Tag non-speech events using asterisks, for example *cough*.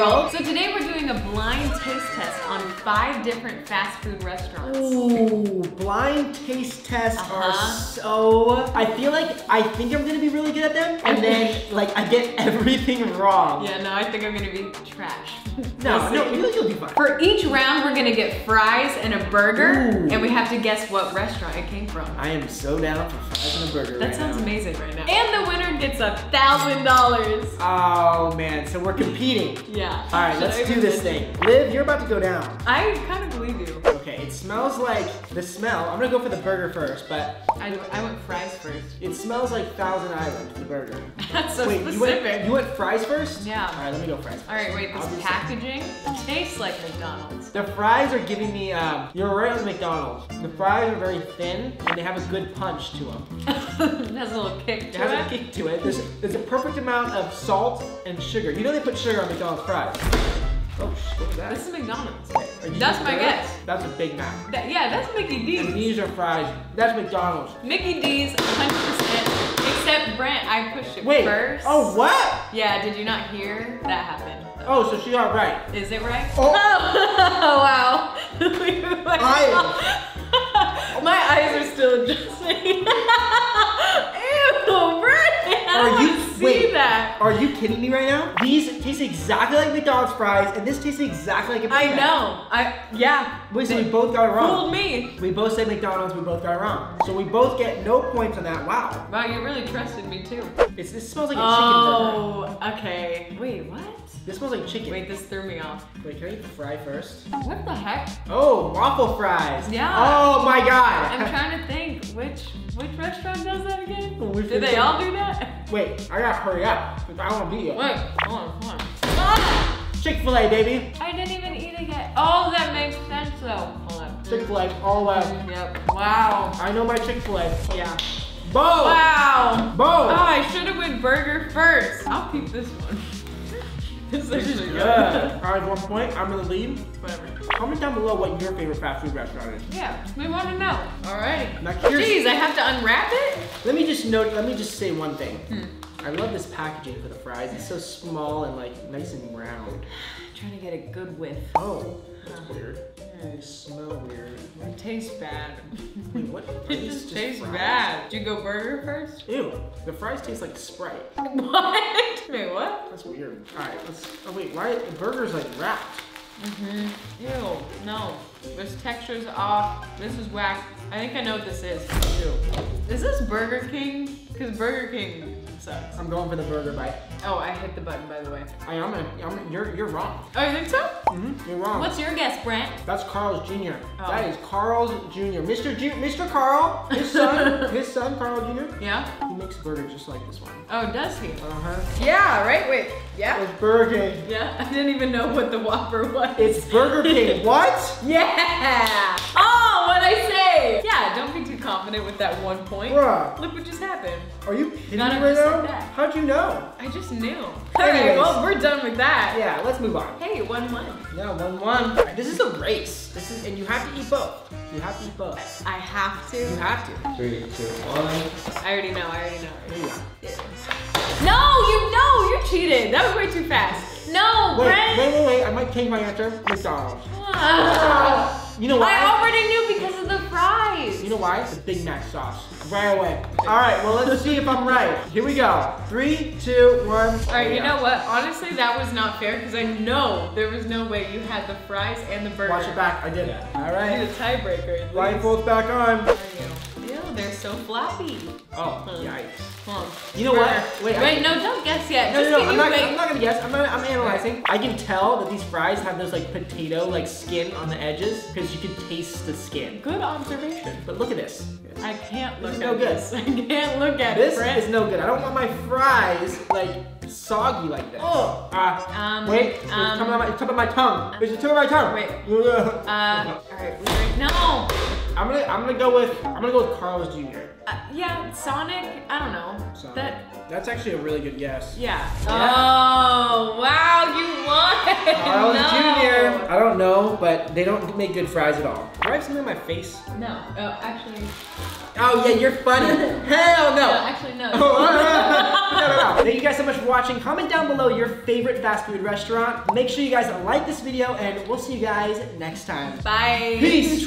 world. So today we're doing a blind taste test on five different fast food restaurants. Ooh, blind taste tests Uh-huh. are so. I feel like I think I'm gonna be really good at them, and then like I get *laughs* everything wrong. Yeah, no, I think I'm gonna be trash. *laughs* No, no, you'll, you'll be fine. For each round, we're gonna get fries and a burger, Ooh. and we have to guess what restaurant it came from. I am so down for fries and a burger That right sounds now. amazing right now. And the winner gets a thousand dollars. Oh man, so we're competing. Yeah. All right, Should let's I do this thing. Liv, you're about to go down. I kind of believe you. Okay, it smells like the smell. I'm gonna go for the burger first, but I, I went fries first. it smells like Thousand Island, the burger. *laughs* That's so Wait, you specific. went, you went fries first? Yeah. All right, let me go fries. All right, wait. This packaging tastes like McDonald's. The fries are giving me, um, you're right on McDonald's. The fries are very thin and they have a good punch to them. *laughs* it has a little kick to It to has a it. kick to it. There's, there's a perfect amount of salt and sugar. You know they put sugar on McDonald's fries. Oh, sh- what was that? This is McDonald's. That's my guess. That's a Big Mac. That- yeah, that's Mickey And D's. these are fries. That's McDonald's. Mickey D's, 100%. Except Brent, I pushed it Wait. first. Oh, what? Yeah, did you not hear that happen? Oh, so she got right. Is it right? Oh. *laughs* wow. *laughs* I- *laughs* My eyes are still adjusting. Ew, Brent. I Are don't see wait. that. Are you kidding me right now? These taste exactly like McDonald's fries, and this tastes exactly like a I know. I yeah. Wait, so we both got it wrong. Fooled me. We both said McDonald's, we both got it wrong. So we both get no points on that. Wow. Wow, you really trusted me too. It's, this smells like a chicken burger. Oh, okay. Wait, what? This smells like chicken. Wait, this threw me off. Wait, can I eat the fry first? What the heck? Oh, waffle fries. Yeah. Oh my god. I'm trying to think which which restaurant does that again? *laughs* Which Do they all do that? Wait, I gotta hurry up. 'cause I don't wanna beat you. Wait, hold on, hold on. Ah! Chick-fil-A, baby. I didn't even eat it yet. Oh, that makes sense though. Hold on. Chick-fil-A, all the way. Yep. Wow. I know my Chick-fil-A. Yeah. Boom! Wow. Boom! Oh, I should have went burger first. I'll keep this one. This is This is actually good. One point. I'm gonna lead. Whatever. Comment down below what your favorite fast food restaurant is. Yeah, we want to know. All right. Now Jeez, I have to unwrap it? Let me just note, let me just say one thing. Hmm. I love this packaging for the fries. It's so small and like nice and round. *sighs* trying to get a good whiff. Oh, that's weird. They smell weird. Tastes bad. Wait, what? *laughs* It these just tastes fries? bad. Did you go burger first? Ew, the fries taste like Sprite. *laughs* What? Wait, what? That's weird. All right, let's. Oh wait, why the burger's like wrapped? Mm-hmm. Ew, no. This texture's off. This is whack. I think I know what this is. Is this Burger King? Because Burger King sucks. I'm going for the burger bite. Oh, I hit the button, by the way. I am. A, I'm. You're. You're wrong. Oh, you think so? Mm-hmm. You're wrong. What's your guess, Brent? That's Carl's Jr. Oh. That is Carl's Jr. Mr. Ju- Mr. Carl, his son, *laughs* his son Carl Jr. Yeah? He makes burgers just like this one. Oh, does he? Uh huh. Yeah, right? Wait. Yeah? It's Burger King. Yeah? I didn't even know what the Whopper was. It's Burger King. *laughs* What? Yeah! Oh, what I? Yeah, don't be too confident with that one point. Bruh. Look what just happened. Are you kidding me Gotta right now? like. How'd you know? I just knew. Anyways. Alright, well, we're done with that. Yeah, let's move on. Hey, one one. Yeah, one one. Alright, This is a race. This is, and you have to eat both. You have to eat both. I have to. You have to. Three, two, one. I already know, I already know. There you go. No, you know, you cheated. That was way too fast. No, Wait, Brent. wait, wait, wait. I might change my answer. McDonald's. You know why? I already knew because of the fries. You know why? The Big Mac sauce. Right away. All right, well, let's see if I'm right. Here we go. Three, two, one. All right, you know what? Honestly, that was not fair because I know there was no way you had the fries and the burger. Watch it back. I did it. All right. Right. need a tiebreaker. Blindfolds back on. You. Ew, they're so floppy. Oh, yikes. Come on. You know what? Burger. Wait, I- wait, no, don't guess yet. No, Just no, no. can I'm not. I'm not gonna guess. I'm, not, I'm analyzing. I can tell that these fries have those like potato like skin on the edges because you can taste the skin. Good observation. But look at this. I can't look This is at no good. this. *laughs* I can't look at This it, Brent. is no good. I don't want my fries like soggy like this. Oh. Ah. Um, Wait, it's um, coming out my, it's top of my tongue. It's the tip of my tongue. Wait. Uh, *laughs* Uh, all right. No. I'm gonna, I'm gonna go with, I'm gonna go with Carl's Jr. Uh, yeah, Sonic. I don't know. So, That. that's actually a really good guess. Yeah. Oh wow, you won. Carl's *laughs* no. Jr. I don't know but they don't make good fries at all. Do I have something on my face? No. Oh, actually. Oh yeah, you're funny. *laughs* Hell No, no. actually *laughs* no. No, no, no. Thank you guys so much for watching. Comment down below your favorite fast food restaurant. Make sure you guys like this video, and we'll see you guys next time. Bye. Peace.